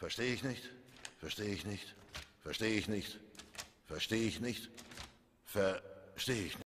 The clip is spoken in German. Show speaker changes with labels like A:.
A: Verstehe ich nicht? Verstehe ich nicht? Verstehe ich nicht? Verstehe ich nicht? Verstehe ich nicht?